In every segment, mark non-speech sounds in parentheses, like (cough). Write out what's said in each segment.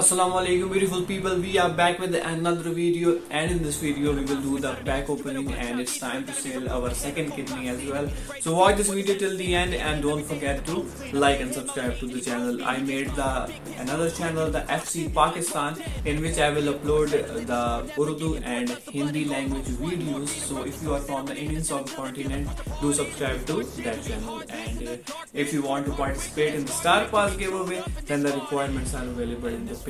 Assalamu alaikum beautiful people. We are back with another video and in this video we will do the pack opening and it's time to sell our second kidney as well. So watch this video till the end and don't forget to like and subscribe to the channel. I made the another channel the FC Pakistan in which I will upload the Urdu and Hindi language videos. So if you are from the Indian subcontinent do subscribe to that channel. And uh, if you want to participate in the Star Pass giveaway then the requirements are available in the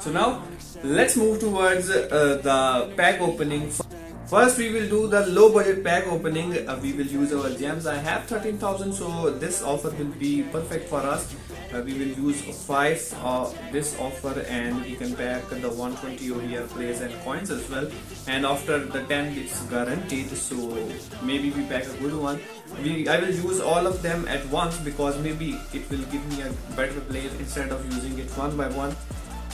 so now let's move towards uh, the pack opening. First we will do the low budget pack opening. Uh, we will use our gems. I have 13,000 so this offer will be perfect for us. Uh, we will use 5 uh, this offer and we can pack the 120 OVR plays and coins as well and after the 10 it's guaranteed so maybe we pack a good one. We, I will use all of them at once because maybe it will give me a better play instead of using it one by one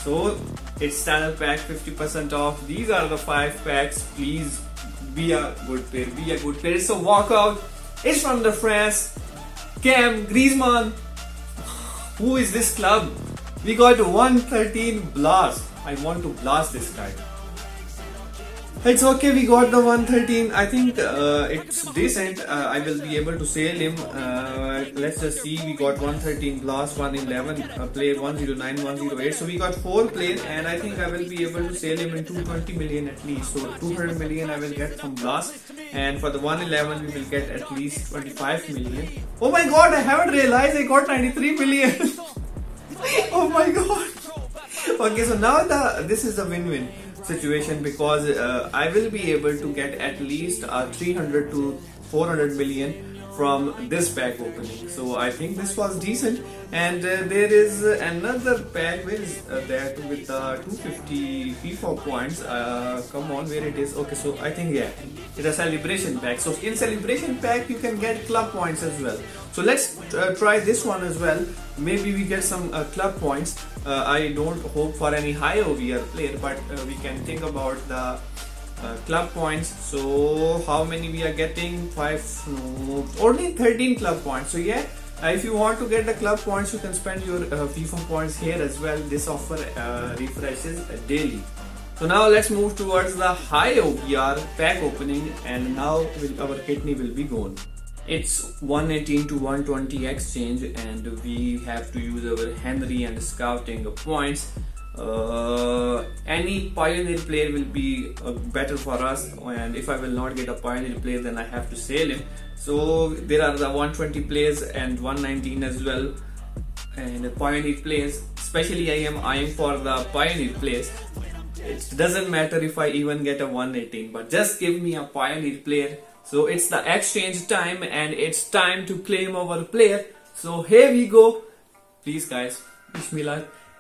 so it's standard pack 50% off. These are the five packs. Please be a good player. Be a good player. So walk out It's from the France. Cam Griezmann. Who is this club? We got 113 blast. I want to blast this guy. It's okay, we got the 113. I think uh, it's decent. Uh, I will be able to sell him. Uh, let's just see. We got 113 111 uh, player, 109, 108. So we got four players, and I think I will be able to sell him in 220 million at least. So 200 million I will get from blast, and for the 111 we will get at least 25 million. Oh my god! I haven't realized I got 93 million. (laughs) oh my god. Okay, so now the this is a win-win situation because uh, I will be able to get at least uh, 300 to 400 million from this pack opening. So I think this was decent. And uh, there is another pack is uh, that with the 250 FIFA points. Uh, come on where it is? Okay so I think yeah it's a celebration pack. So in celebration pack you can get club points as well. So let's uh, try this one as well. Maybe we get some uh, club points. Uh, I don't hope for any high OVR player but we can think about the uh, club points. So how many we are getting? 5 no, only 13 club points. So yeah uh, if you want to get the club points you can spend your uh, FIFA points here as well. This offer uh, refreshes daily. So now let's move towards the high OVR pack opening and now our kidney will be gone. It's 118 to 120 exchange and we have to use our Henry and scouting points uh, any pioneer player will be uh, better for us and if I will not get a pioneer player then I have to sell him. So there are the 120 players and 119 as well and pioneer players. Especially I am I am for the pioneer players. It doesn't matter if I even get a 118 but just give me a pioneer player. So it's the exchange time and it's time to claim our player. So here we go. Please guys wish me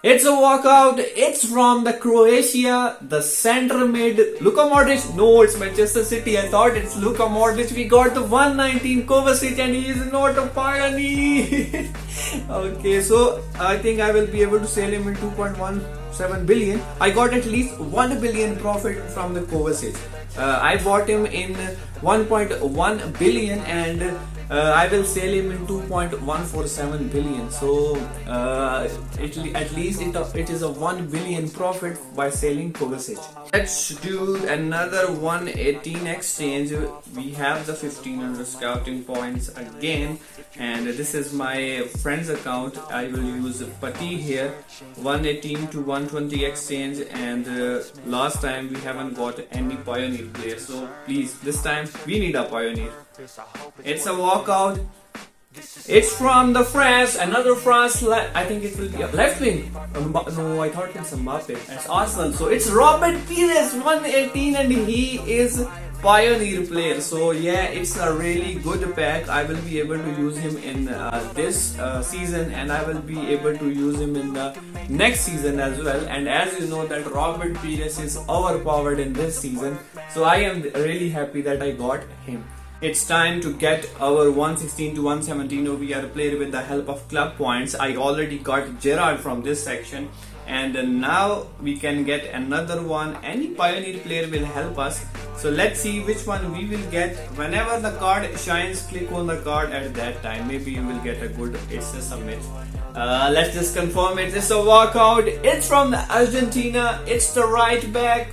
it's a walkout. It's from the Croatia, the center mid Luka Modric. No, it's Manchester City. I thought it's Luka Modric. We got the 119 Kovacic and he is not a pioneer. (laughs) okay, so I think I will be able to sell him in 2.17 billion. I got at least 1 billion profit from the Kovacic. Uh, I bought him in 1.1 billion and I will sell him in 2.147 billion. So uh, it, at least it, it is a 1 billion profit by selling Kovacic. Let's do another 118 exchange. We have the 1500 scouting points again. And this is my friend's account. I will use Pati here. 118 to 120 exchange. And uh, last time we haven't got any pioneer player. So please this time we need a pioneer it's a walkout. It's from the France, another France, I think it will be a left wing. No, I thought it's Mbappe. It's Arsenal. So it's Robert Pires, 118 and he is pioneer player. So yeah, it's a really good pack. I will be able to use him in uh, this uh, season and I will be able to use him in the next season as well. And as you know that Robert Pires is overpowered in this season. So I am really happy that I got him. It's time to get our 116 to 117 OVR player with the help of club points. I already got Gerrard from this section and now we can get another one. Any pioneer player will help us. So let's see which one we will get whenever the card shines. Click on the card at that time. Maybe you will get a good it's a summit uh, let's just confirm it. It's a walkout. It's from Argentina. It's the right back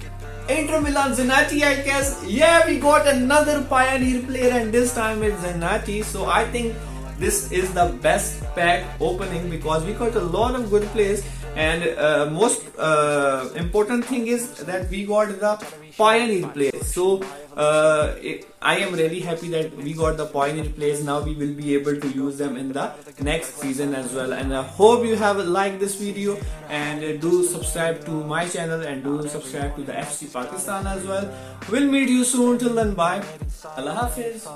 Inter Milan Zanetti I guess. Yeah we got another pioneer player and this time it's Zanetti so I think this is the best pack opening because we got a lot of good players. And uh, most uh, important thing is that we got the pioneer players so uh, it, I am really happy that we got the pioneer players now we will be able to use them in the next season as well. And I hope you have liked this video and do subscribe to my channel and do subscribe to the FC Pakistan as well. We'll meet you soon. Till then bye. Allah Hafiz